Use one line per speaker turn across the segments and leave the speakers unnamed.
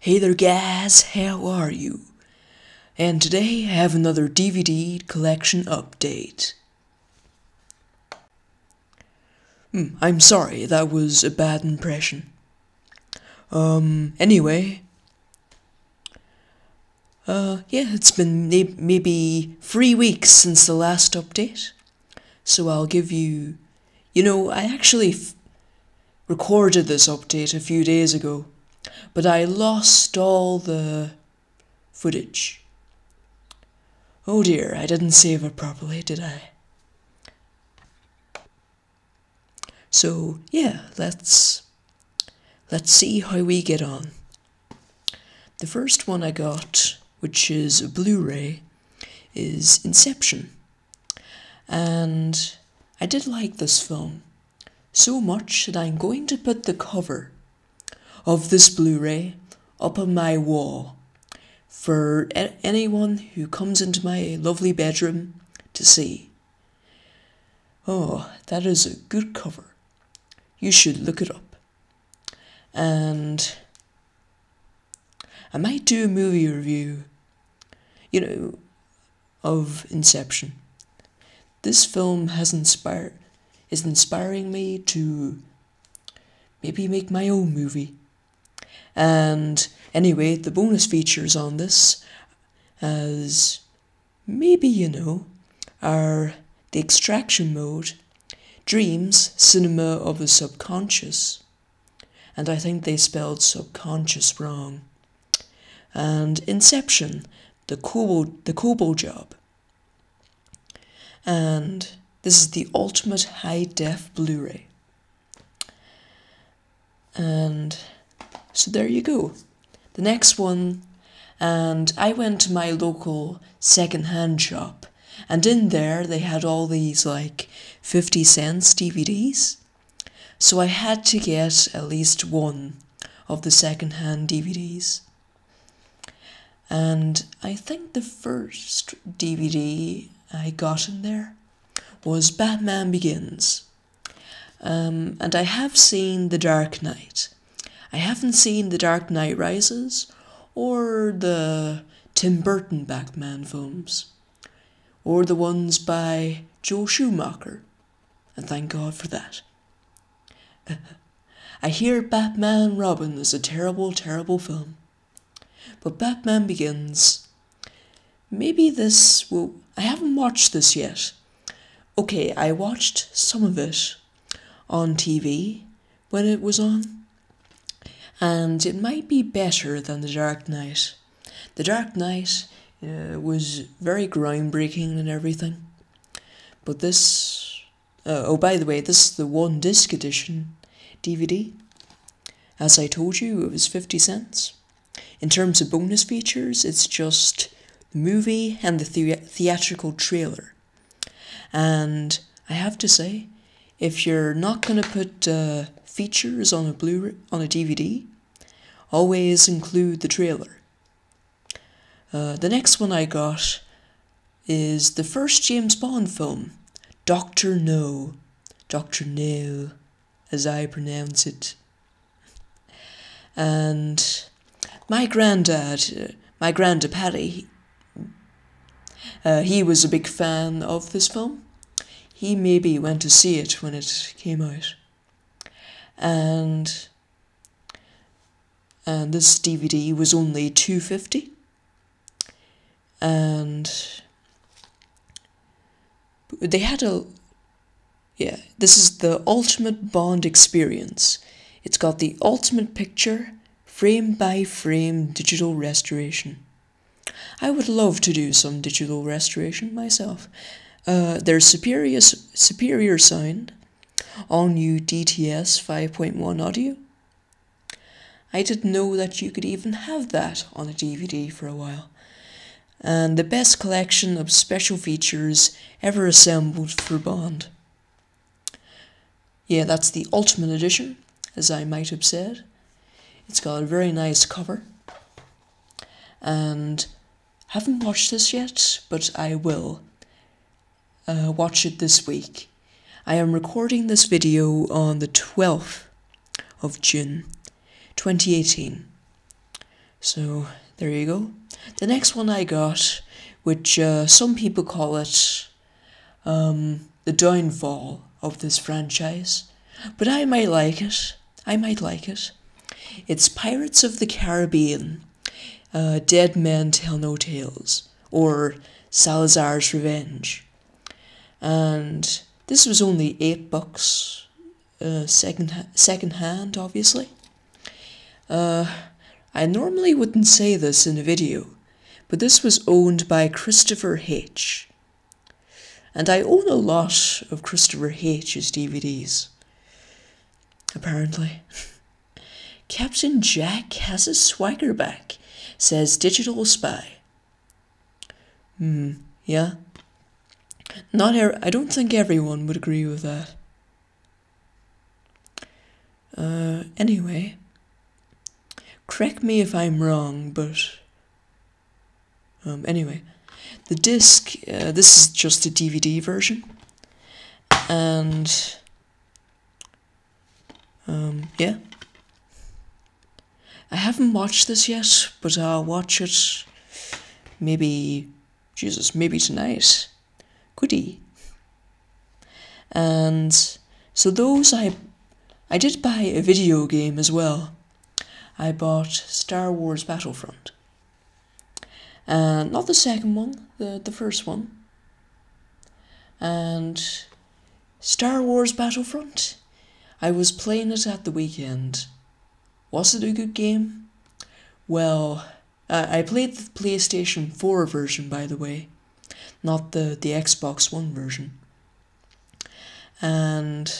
Hey there, guys, how are you? And today I have another DVD collection update. Hmm, I'm sorry, that was a bad impression. Um, anyway. Uh, yeah, it's been maybe three weeks since the last update. So I'll give you. You know, I actually recorded this update a few days ago, but I lost all the footage. Oh dear, I didn't save it properly, did I? So, yeah, let's let's see how we get on. The first one I got, which is a Blu-ray, is Inception. And I did like this film so much that I'm going to put the cover of this Blu-ray up on my wall for anyone who comes into my lovely bedroom to see. Oh, that is a good cover. You should look it up. And I might do a movie review, you know, of Inception. This film has inspired is inspiring me to maybe make my own movie. And anyway, the bonus features on this, as maybe you know, are the extraction mode, dreams, cinema of the subconscious, and I think they spelled subconscious wrong, and Inception, the Cobol, the Cobol job. And this is the ultimate high def Blu ray. And so there you go. The next one, and I went to my local second-hand shop, and in there they had all these like 50 cents DVDs. So I had to get at least one of the second-hand DVDs. And I think the first DVD I got in there was Batman Begins. Um, and I have seen The Dark Knight. I haven't seen The Dark Knight Rises or the Tim Burton Batman films or the ones by Joel Schumacher. And thank God for that. I hear Batman Robin is a terrible, terrible film. But Batman Begins. Maybe this will. I haven't watched this yet. Okay, I watched some of it on TV when it was on and it might be better than The Dark Knight. The Dark Knight uh, was very groundbreaking and everything, but this. Uh, oh, by the way, this is the one disc edition DVD. As I told you, it was 50 cents. In terms of bonus features, it's just the movie and the, the theatrical trailer. And I have to say, if you're not going to put uh, features on a Blu on a DVD, always include the trailer. Uh, the next one I got is the first James Bond film, Doctor No, Doctor No, as I pronounce it. And my granddad, uh, my granddad Paddy, uh, he was a big fan of this film he maybe went to see it when it came out. And and this DVD was only 250 and they had a yeah this is the ultimate bond experience. It's got the ultimate picture frame by frame digital restoration. I would love to do some digital restoration myself uh, there's superior, superior sound, all new DTS 5.1 audio. I didn't know that you could even have that on a DVD for a while. And the best collection of special features ever assembled for Bond. Yeah, that's the Ultimate Edition, as I might have said. It's got a very nice cover. And haven't watched this yet, but I will uh, watch it this week. I am recording this video on the 12th of June 2018. So there you go. The next one I got, which uh, some people call it um, the downfall of this franchise, but I might like it. I might like it. It's Pirates of the Caribbean, uh, Dead Men Tell No Tales, or Salazar's Revenge. And this was only eight bucks, uh, second second hand, obviously. Uh, I normally wouldn't say this in a video, but this was owned by Christopher H. And I own a lot of Christopher H's DVDs. Apparently. Captain Jack has his swagger back, says Digital Spy. Hmm, yeah. Not er- I don't think everyone would agree with that. Uh, anyway, correct me if I'm wrong, but um, anyway, the disc. Uh, this is just a DVD version, and um, yeah. I haven't watched this yet, but I'll watch it maybe, Jesus, maybe tonight. Goody. And so those I, I did buy a video game as well. I bought Star Wars Battlefront. And not the second one, the, the first one. And Star Wars Battlefront, I was playing it at the weekend was it a good game? Well, I played the PlayStation 4 version, by the way, not the, the Xbox One version. And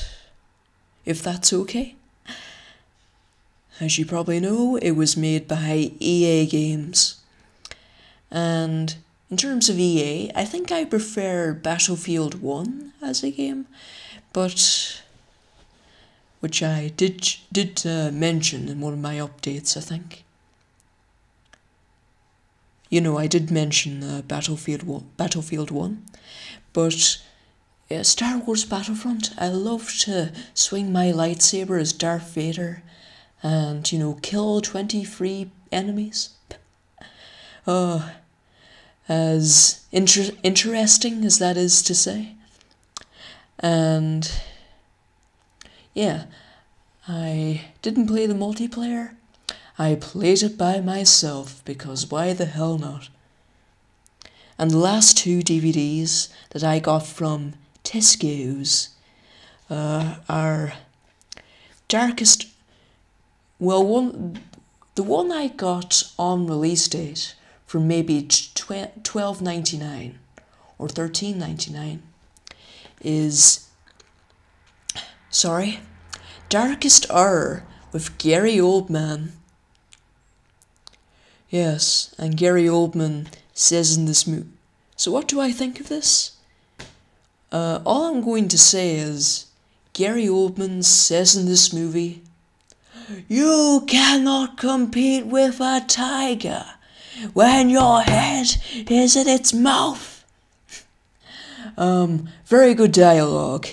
if that's okay, as you probably know, it was made by EA Games. And in terms of EA, I think I prefer Battlefield 1 as a game, but which I did did uh, mention in one of my updates, I think. You know, I did mention uh, Battlefield One, Battlefield One, but uh, Star Wars Battlefront. I love to swing my lightsaber as Darth Vader, and you know, kill twenty free enemies. Uh, as inter- interesting as that is to say, and yeah, I didn't play the multiplayer. I played it by myself because why the hell not? And the last two DVDs that I got from Tesco's uh, are Darkest. Well, one the one I got on release date for maybe twelve ninety nine or thirteen ninety nine is sorry Darkest Hour with Gary Oldman. Yes, and Gary Oldman says in this movie. So, what do I think of this? Uh, all I'm going to say is Gary Oldman says in this movie, You cannot compete with a tiger when your head is in its mouth. um, very good dialogue.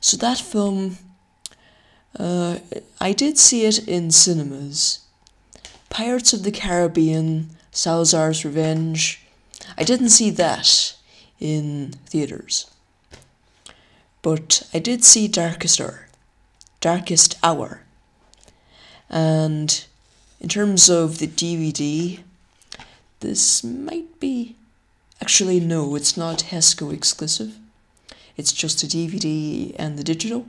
So, that film uh, I did see it in cinemas. Pirates of the Caribbean, Salazar's Revenge. I didn't see that in theaters. But I did see Darkest Hour. Darkest Hour. And in terms of the DVD, this might be. Actually, no, it's not Tesco exclusive. It's just a DVD and the digital.